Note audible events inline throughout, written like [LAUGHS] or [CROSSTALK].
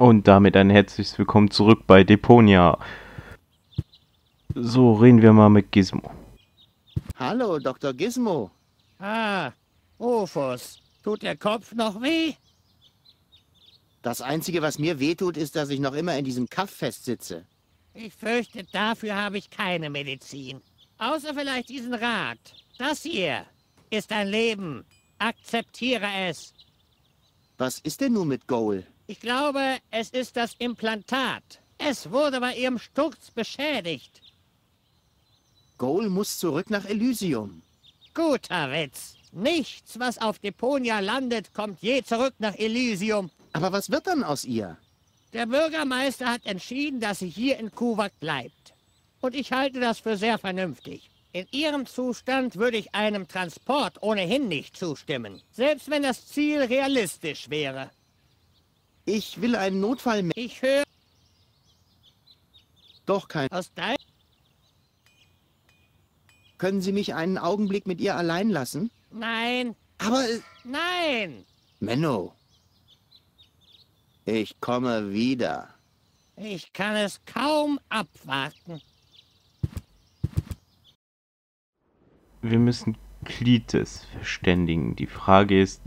Und damit ein herzliches Willkommen zurück bei Deponia. So, reden wir mal mit Gizmo. Hallo, Dr. Gizmo. Ah, Rufus, tut der Kopf noch weh? Das Einzige, was mir wehtut, ist, dass ich noch immer in diesem Kaff festsitze. Ich fürchte, dafür habe ich keine Medizin. Außer vielleicht diesen Rat. Das hier ist ein Leben. Akzeptiere es. Was ist denn nun mit Goal? Ich glaube, es ist das Implantat. Es wurde bei ihrem Sturz beschädigt. Goal muss zurück nach Elysium. Guter Witz. Nichts, was auf Deponia landet, kommt je zurück nach Elysium. Aber was wird dann aus ihr? Der Bürgermeister hat entschieden, dass sie hier in Kuwak bleibt. Und ich halte das für sehr vernünftig. In ihrem Zustand würde ich einem Transport ohnehin nicht zustimmen, selbst wenn das Ziel realistisch wäre. Ich will einen Notfall... Ich höre Doch kein... aus deinem... Können Sie mich einen Augenblick mit ihr allein lassen? Nein, Aber... nein. Menno. Ich komme wieder. Ich kann es kaum abwarten. Wir müssen Klites verständigen. Die Frage ist...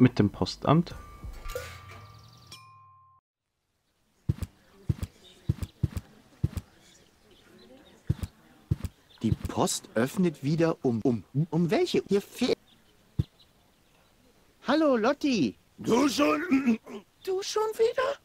Mit dem Postamt? Die Post öffnet wieder um... Um, um welche? Hier fehlt... Hallo, Lotti. Du schon? Du schon wieder?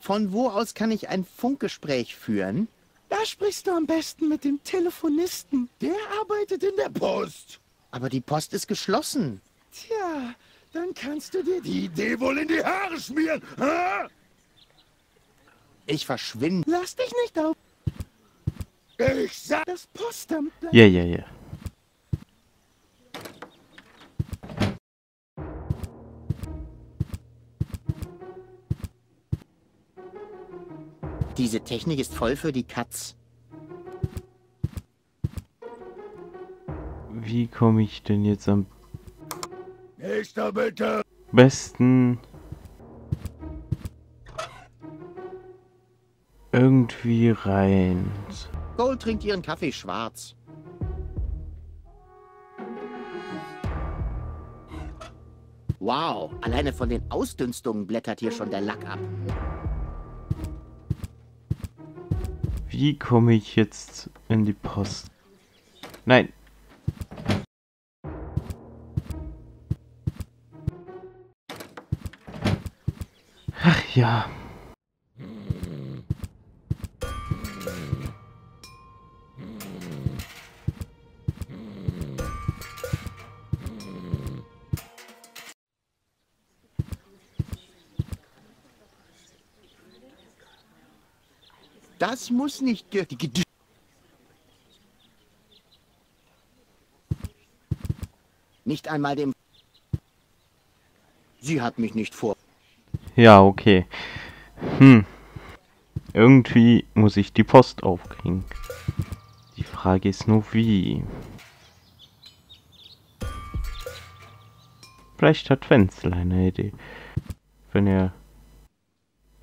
Von wo aus kann ich ein Funkgespräch führen? Da sprichst du am besten mit dem Telefonisten. Der arbeitet in der Post. Aber die Post ist geschlossen. Tja, dann kannst du dir die Idee wohl in die Haare schmieren. Ha? Ich verschwinde. Lass dich nicht auf. Ich sag, das Postamt. Ja, ja, ja. Diese Technik ist voll für die Katz. Wie komme ich denn jetzt am Nächster bitte. besten irgendwie rein? Gold trinkt ihren Kaffee schwarz. Wow, alleine von den Ausdünstungen blättert hier schon der Lack ab. Wie komme ich jetzt in die Post? Nein. Ja. Das muss nicht... Nicht einmal dem... Sie hat mich nicht vor... Ja, okay. Hm. Irgendwie muss ich die Post aufkriegen. Die Frage ist nur wie. Vielleicht hat Wenzel eine Idee. Wenn er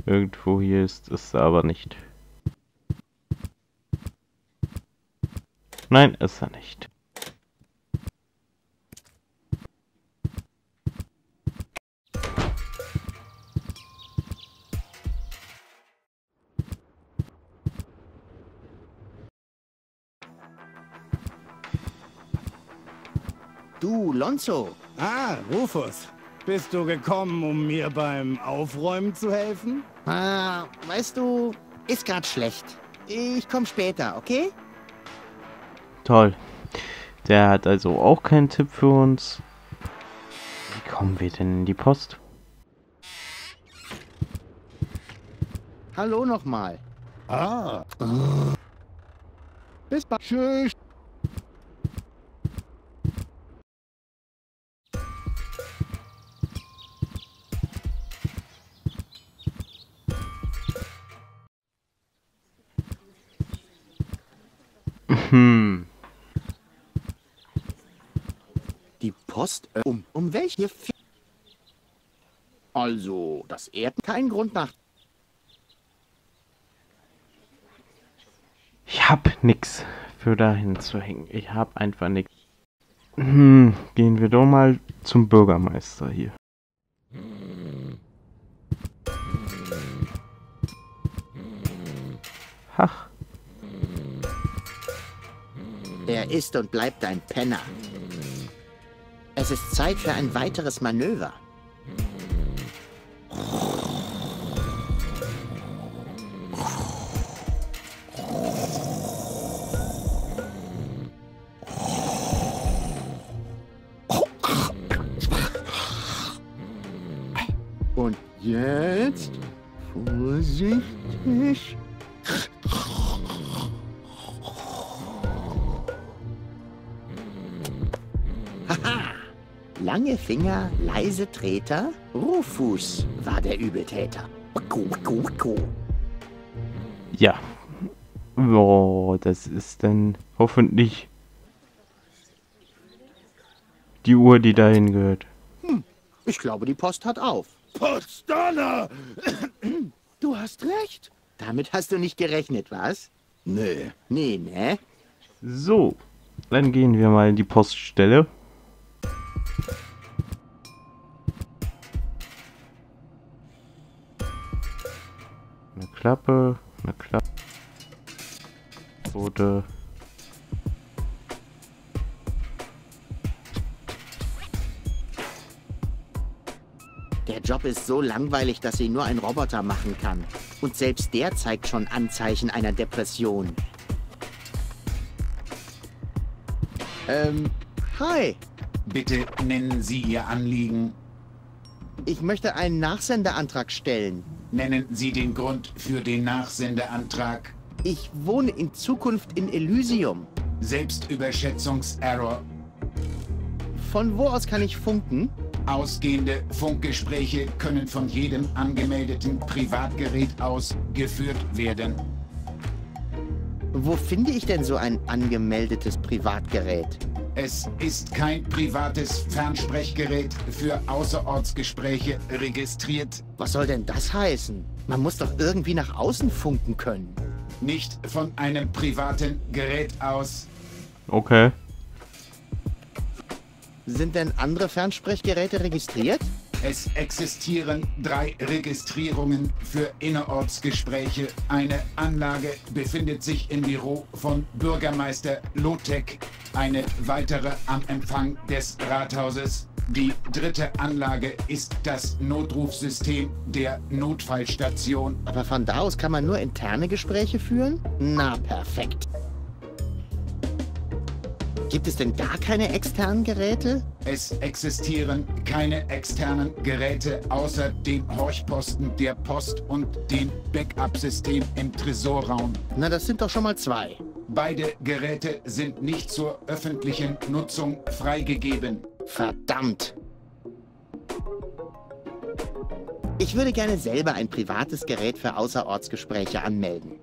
irgendwo hier ist, ist er aber nicht. Nein, ist er nicht. Du, Lonzo, Ah, Rufus. Bist du gekommen, um mir beim Aufräumen zu helfen? ah, weißt du, ist grad schlecht. Ich komm später, okay? Toll. Der hat also auch keinen Tipp für uns. Wie kommen wir denn in die Post? Hallo nochmal. Ah. Bis bald. Tschüss. Post äh, um. Um welche F Also, das Erden kein Grund nach. Ich hab nix für dahin zu hängen. Ich hab einfach nix. Hm, gehen wir doch mal zum Bürgermeister hier. Ach, Er ist und bleibt ein Penner. Es ist Zeit für ein weiteres Manöver. Lange Finger, leise Treter, Rufus war der Übeltäter. Ja. Oh, das ist dann hoffentlich die Uhr, die dahin gehört. Ich glaube, die Post hat auf. Potsdamer! Du hast recht. Damit hast du nicht gerechnet, was? Nee. Nee, ne? So, dann gehen wir mal in die Poststelle. Klappe, eine Klappe. Wurde. Der Job ist so langweilig, dass ihn nur ein Roboter machen kann. Und selbst der zeigt schon Anzeichen einer Depression. Ähm, hi. Bitte nennen Sie Ihr Anliegen. Ich möchte einen Nachsendeantrag stellen. Nennen Sie den Grund für den Nachsendeantrag. Ich wohne in Zukunft in Elysium. Selbstüberschätzungserror. Von wo aus kann ich funken? Ausgehende Funkgespräche können von jedem angemeldeten Privatgerät aus geführt werden. Wo finde ich denn so ein angemeldetes Privatgerät? Es ist kein privates Fernsprechgerät für Außerortsgespräche registriert, Was soll denn das heißen? Man muss doch irgendwie nach außen funken können. nicht von einem privaten Gerät aus. Okay. Sind denn andere Fernsprechgeräte registriert? Es existieren drei Registrierungen für Innerortsgespräche. Eine Anlage befindet sich im Büro von Bürgermeister Lotek, eine weitere am Empfang des Rathauses. Die dritte Anlage ist das Notrufsystem der Notfallstation. Aber von da aus kann man nur interne Gespräche führen? Na, perfekt. Gibt es denn gar keine externen Geräte? Es existieren keine externen Geräte außer dem Horchposten der Post und dem Backup-System im Tresorraum. Na, das sind doch schon mal zwei. Beide Geräte sind nicht zur öffentlichen Nutzung freigegeben. Verdammt. Ich würde gerne selber ein privates Gerät für Außerortsgespräche anmelden.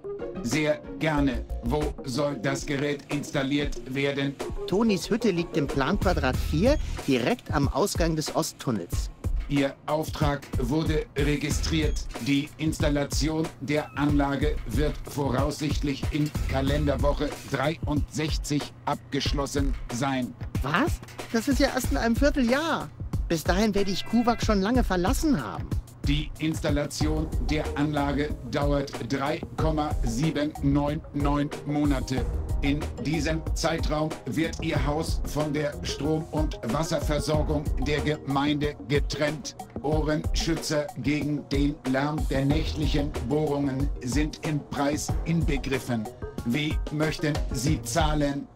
Sehr gerne. Wo soll das Gerät installiert werden? Tonis Hütte liegt im Planquadrat 4, direkt am Ausgang des Osttunnels. Ihr Auftrag wurde registriert. Die Installation der Anlage wird voraussichtlich in Kalenderwoche 63 abgeschlossen sein. Was? Das ist ja erst in einem Vierteljahr. Bis dahin werde ich Kuwak schon lange verlassen haben. Die Installation der Anlage dauert 3,799 Monate. In diesem Zeitraum wird Ihr Haus von der Strom- und Wasserversorgung der Gemeinde getrennt. Ohrenschützer gegen den Lärm der nächtlichen Bohrungen sind im Preis inbegriffen. Wie möchten Sie zahlen?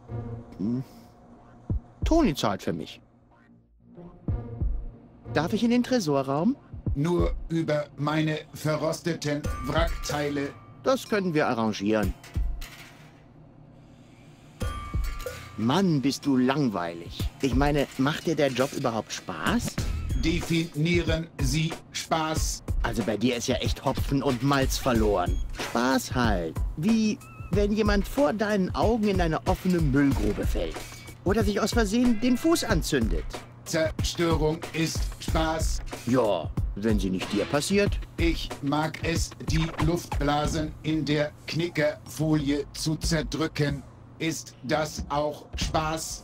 Toni zahlt für mich. Darf ich in den Tresorraum? Nur über meine verrosteten Wrackteile Das können wir arrangieren. Mann, bist du langweilig. Ich meine, macht dir der Job überhaupt Spaß? definieren Sie Spaß. Also bei dir ist ja echt Hopfen und Malz verloren. Spaß halt. Wie wenn jemand vor deinen Augen in eine offene Müllgrube fällt. Oder sich aus Versehen den Fuß anzündet. Zerstörung ist Spaß. Ja, wenn sie nicht dir passiert. Ich mag es, die Luftblasen in der Knickerfolie zu zerdrücken. Ist das auch Spaß?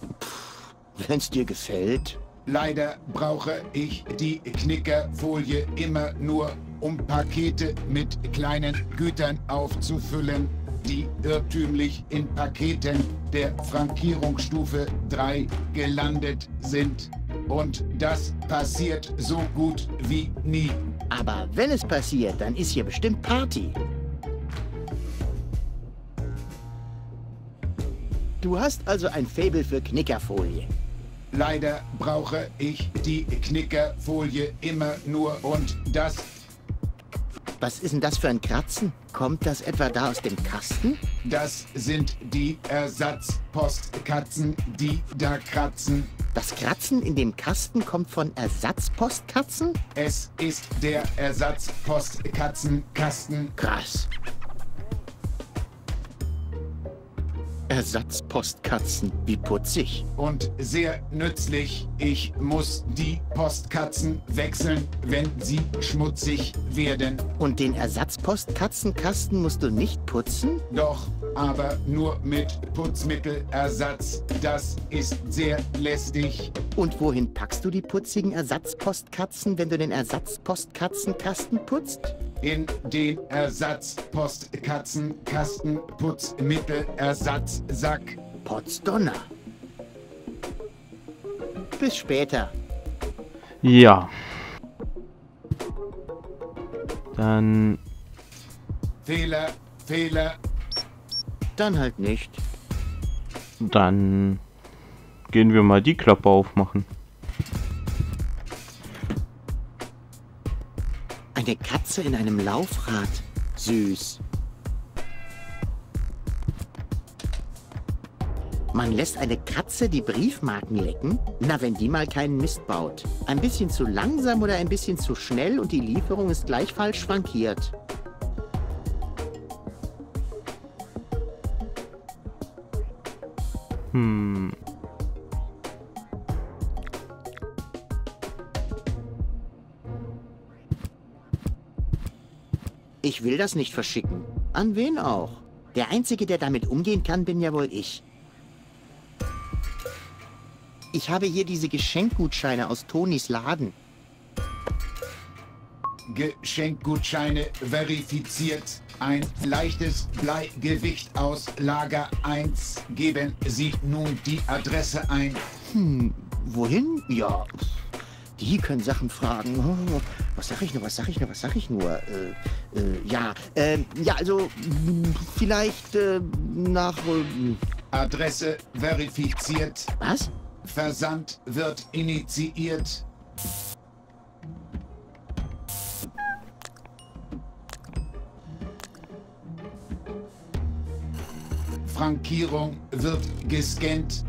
Wenn's dir gefällt. Leider brauche ich die Knickerfolie immer nur, um Pakete mit kleinen Gütern aufzufüllen, die irrtümlich in Paketen der Frankierungsstufe 3 gelandet sind. Und das passiert so gut wie nie. Aber wenn es passiert, dann ist hier bestimmt Party. Du hast also ein Faible für Knickerfolie. Leider brauche ich die Knickerfolie immer nur und das Was ist denn das für ein Kratzen? Kommt das etwa da aus dem Kasten? Das sind die Ersatzpostkatzen, die da kratzen. Das Kratzen in dem Kasten kommt von Ersatzpostkatzen? Es ist der Ersatzpostkatzenkasten. Krass. Ersatzpostkatzen, wie putzig. Und sehr nützlich. Ich muss die Postkatzen wechseln, wenn sie schmutzig werden. Und den Ersatzpostkatzenkasten musst du nicht putzen? Doch, aber nur mit Putzmittelersatz. Das ist sehr lästig. Und wohin packst du die putzigen Ersatzpostkatzen, wenn du den Ersatzpostkatzenkasten putzt? In den Ersatzpostkatzenkasten Putzmittelersatzsack. Potzdonner. Bis später. Ja. Dann Fehler, Fehler. Dann halt nicht. Dann gehen wir mal die Klappe aufmachen. Eine Katze in einem Laufrad. Süß. Man lässt eine Katze die Briefmarken lecken? Na, wenn die mal keinen Mist baut. Ein bisschen zu langsam oder ein bisschen zu schnell und die Lieferung ist gleich falsch frankiert. Hm. Ich will das nicht verschicken. An wen auch? Der Einzige, der damit umgehen kann, bin ja wohl ich. Ich habe hier diese Geschenkgutscheine aus Tonis Laden. Geschenkgutscheine verifiziert. Ein leichtes Bleigewicht aus Lager 1. Geben Sie nun die Adresse ein. Wohin? Ja, die können Sachen fragen. Oh, was sag ich nur, was sag ich nur, was sag ich nur? Äh, äh, ja, äh, ja, also vielleicht äh, nach... Äh, Adresse verifiziert. was? Versand wird initiiert. Frankierung wird gescannt.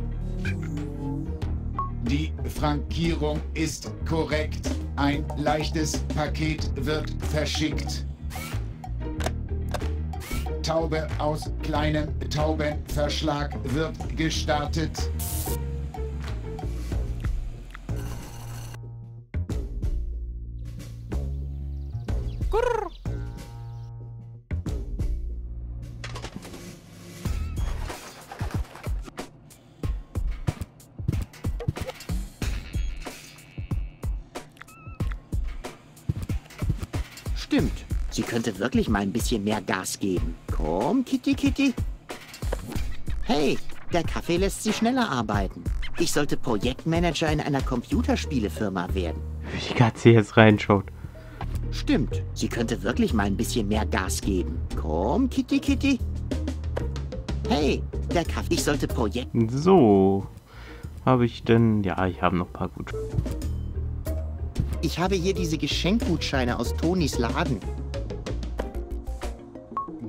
Die Frankierung ist korrekt. Ein leichtes Paket wird verschickt. Taube aus kleinem Taubenverschlag wird gestartet. Stimmt. Sie könnte wirklich mal ein bisschen mehr Gas geben. Komm, Kitty, Kitty. Hey, der Kaffee lässt sie schneller arbeiten. Ich sollte Projektmanager in einer Computerspielefirma werden. Wie die Katze jetzt reinschaut. Stimmt. Sie könnte wirklich mal ein bisschen mehr Gas geben. Komm, Kitty, Kitty. Hey, der Kaffee. Ich sollte Projekt... So. Habe ich denn. Ja, ich habe noch ein paar gut. Ich habe hier diese Geschenkgutscheine aus Tonis Laden.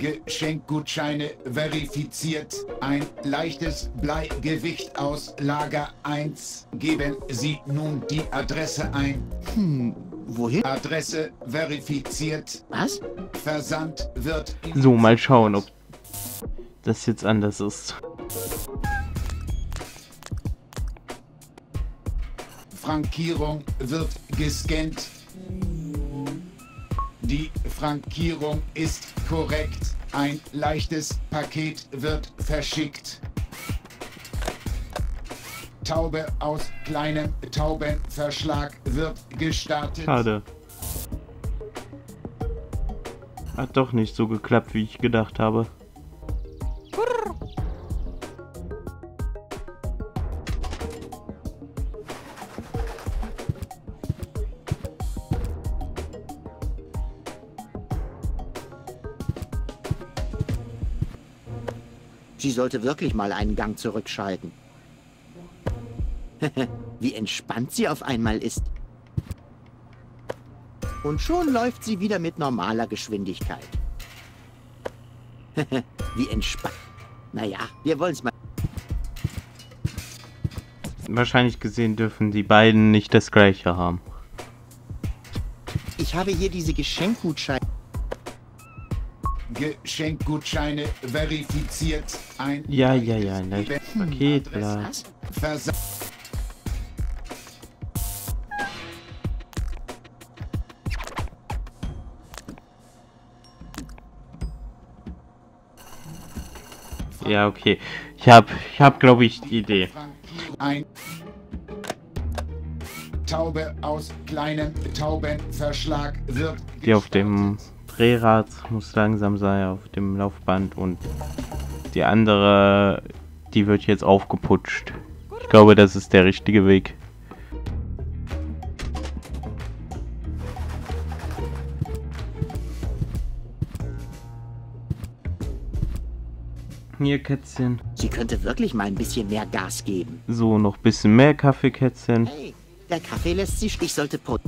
Geschenkgutscheine verifiziert. Ein leichtes Bleigewicht aus Lager 1. Geben Sie nun die Adresse ein. Wohin? Adresse verifiziert. Was? Versand wird So, mal schauen, ob das jetzt anders ist. Frankierung wird gescannt. Die Frankierung ist korrekt. Ein leichtes Paket wird verschickt. Taube aus kleinem Taubenverschlag wird gestartet. Schade. Hat doch nicht so geklappt, wie ich gedacht habe. Sie sollte wirklich mal einen Gang zurückschalten. [LAUGHS] Wie entspannt sie auf einmal ist. Und schon läuft sie wieder mit normaler Geschwindigkeit. [LAUGHS] Wie entspannt. Naja, wir wollen's mal. Wahrscheinlich gesehen dürfen die beiden nicht das gleiche haben. Ich habe hier diese Geschenkgutscheine. Geschenkgutscheine verifiziert. Ein Ja, ja, ja, leichtes Paket, bla. Ja, okay. Ich hab, ich hab, glaube ich, die Idee. ein Taube aus kleinem Taubenverschlag wird Die auf dem Drehrad muss langsam sein, auf dem Laufband und die andere, die wird jetzt aufgeputscht. Ich glaube, das ist der richtige Weg. Hier, Kätzchen. Sie könnte wirklich mal ein bisschen mehr Gas geben. So, noch bisschen mehr Kaffee, Kätzchen. Hey, der Kaffee lässt sich. Ich sollte po.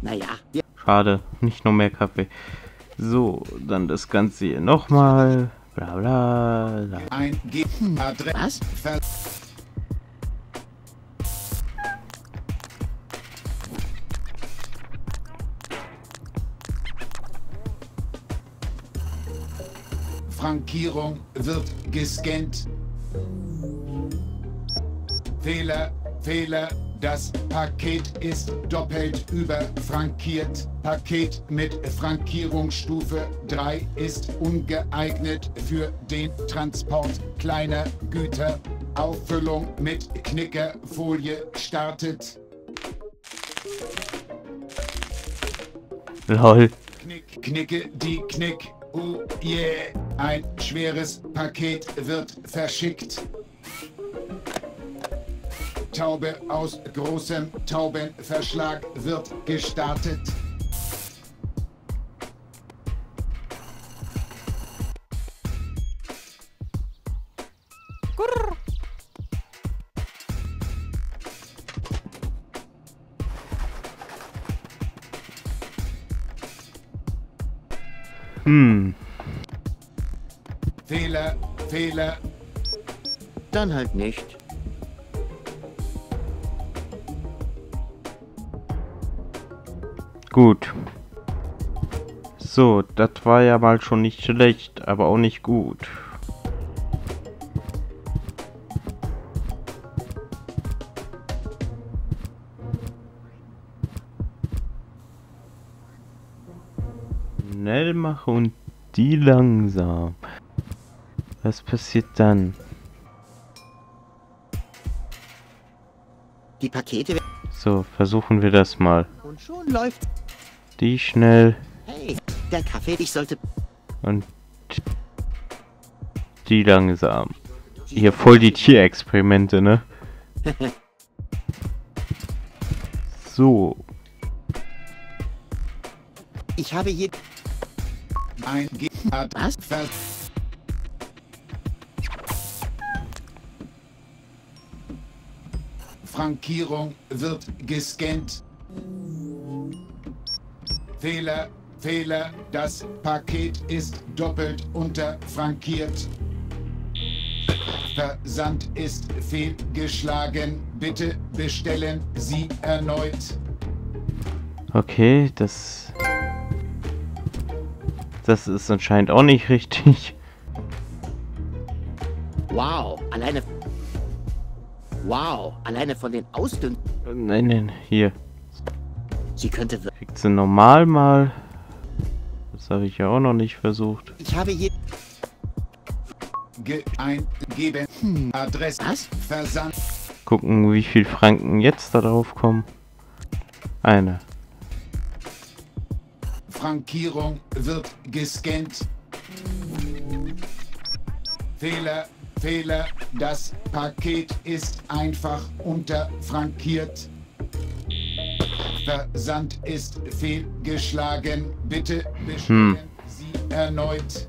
Naja, wir. Schade, nicht noch mehr Kaffee. So, dann das Ganze hier nochmal. Bla bla. bla. ein G Adresse Was? Ver Frankierung wird gescannt. Fehler, Fehler. Das Paket ist doppelt überfrankiert. Paket mit Frankierungsstufe 3 ist ungeeignet für den Transport kleiner Güter. Auffüllung mit Knickerfolie startet. Lol. Knick, knicke die Knick. Oh yeah. Ein schweres Paket wird verschickt. Taube aus großem Taubenverschlag wird gestartet. Hm. Fehler, Fehler. Dann halt nicht. Gut. So, das war ja mal schon nicht schlecht, aber auch nicht gut. Schnell machen und die langsam. Was passiert dann? Die Pakete. So, versuchen wir das mal. Und schon läuft. Die schnell Hey, der Kaffee. Ich sollte. und die langsam. Hier voll die Tierexperimente, ne? [LAUGHS] So, Ich habe hier. Ein Was? Ver Frankierung wird gescannt. Fehler, Fehler. Das Paket ist doppelt unterfrankiert. Versand ist fehlgeschlagen. Bitte bestellen Sie erneut. okay, das... Das ist anscheinend auch nicht richtig. Wow, alleine. Wow, alleine von den Ausdünnen. Nein, nein, hier. Sie könnte. Kriegt sie normal mal. Das habe ich ja auch noch nicht versucht. Ich habe hier... Ge eingeben. Adresse. Was? Versand. Gucken, wie viel Franken jetzt da drauf kommen. Eine. Frankierung wird gescannt. Fehler, Fehler. Das Paket ist einfach unterfrankiert. Versand ist fehlgeschlagen. Bitte bestellen Sie erneut.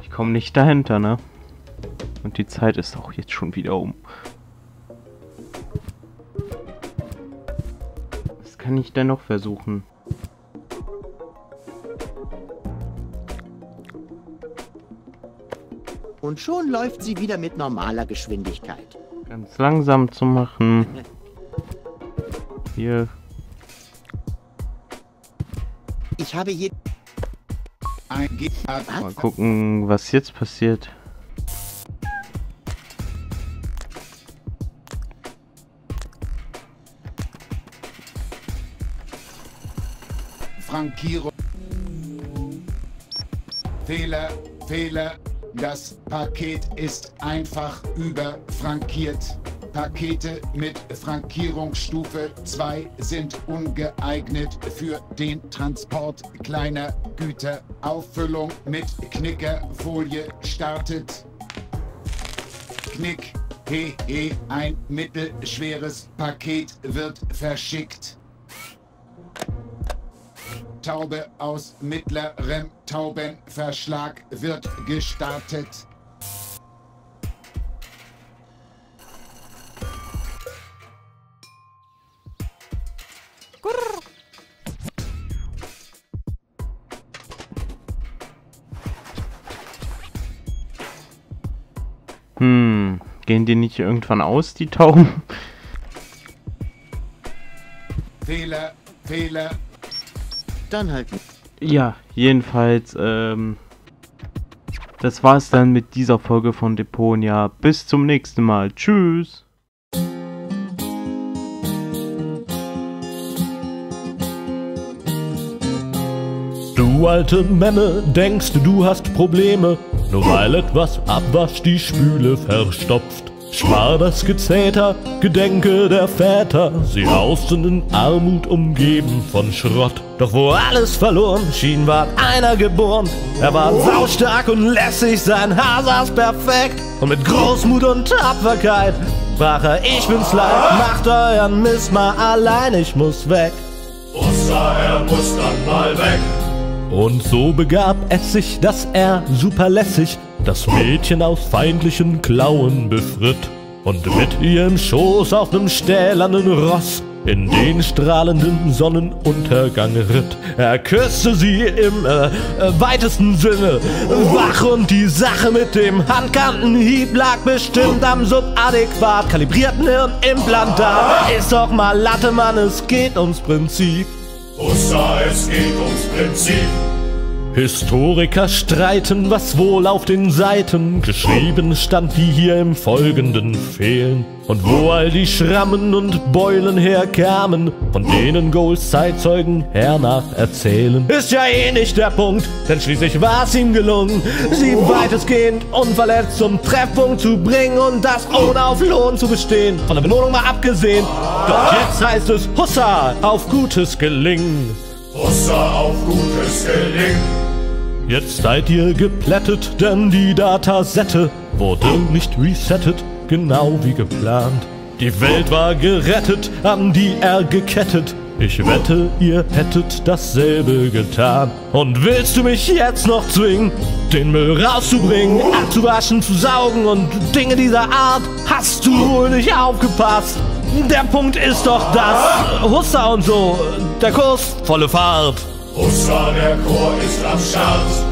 Ich komme nicht dahinter, ne? Und die Zeit ist auch jetzt schon wieder um. Was kann ich denn noch versuchen? Und schon läuft sie wieder mit normaler Geschwindigkeit. Ganz langsam zu machen. Hier. Ich habe hier... Mal gucken, was jetzt passiert. Frankierung. Fehler, Fehler. Das Paket ist einfach überfrankiert. Pakete mit Frankierungsstufe 2 sind ungeeignet für den Transport kleiner Güter. Auffüllung mit Knickerfolie startet. Knick, he, he, ein mittelschweres Paket wird verschickt. Taube aus mittlerem Taubenverschlag wird gestartet. Hm, gehen die nicht irgendwann aus, die Tauben? Fehler, Fehler, Dann halt. Ja, jedenfalls, ähm, das war's dann mit dieser Folge von Deponia. Bis zum nächsten Mal. Tschüss. Du alte Memme, denkst du hast Probleme, nur weil etwas abwascht die Spüle verstopft. Spar das Gezeter, Gedenke der Väter, sie hausten in Armut umgeben von Schrott. Doch wo alles verloren schien, war einer geboren. Er war saustark und lässig, sein Haar saß perfekt. Und mit Großmut und Tapferkeit sprach er, ich bin's leid, macht euren Mist mal allein, ich muss weg. Oster, er muss dann mal weg. Und so begab es sich, dass er superlässig das Mädchen aus feindlichen Klauen befritt und mit ihr im Schoß auf nem stählernen Ross in den strahlenden Sonnenuntergang ritt. Er küsste sie im äh, weitesten Sinne wach und die Sache mit dem Handkantenhieb lag bestimmt am subadäquat kalibrierten Hirnimplantat. Ist doch mal Latte, Mann, es geht ums Prinzip. Oster, es geht ums Prinzip. Historiker streiten, was wohl auf den Seiten geschrieben stand, die hier im Folgenden fehlen. Und wo all die Schrammen und Beulen herkamen, von denen Goals Zeitzeugen hernach erzählen. Ist ja eh nicht der Punkt, denn schließlich war's ihm gelungen, sie weitestgehend unverletzt zum Treffpunkt zu bringen und das ohne auf Lohn zu bestehen. Von der Belohnung mal abgesehen. Doch jetzt heißt es Hussa auf gutes Gelingen. Oster auf gutes Gelingen. Jetzt seid ihr geplättet, denn die Datasette wurde nicht resettet, genau wie geplant. Die Welt war gerettet, an die er gekettet. Ich wette, ihr hättet dasselbe getan. Und willst du mich jetzt noch zwingen, den Müll rauszubringen, abzuwaschen, zu saugen und Dinge dieser Art? Hast du wohl nicht aufgepasst? Der Punkt ist doch das. Hussa und so, der Kurs, volle Fahrt. Oster, der Chor ist am Start.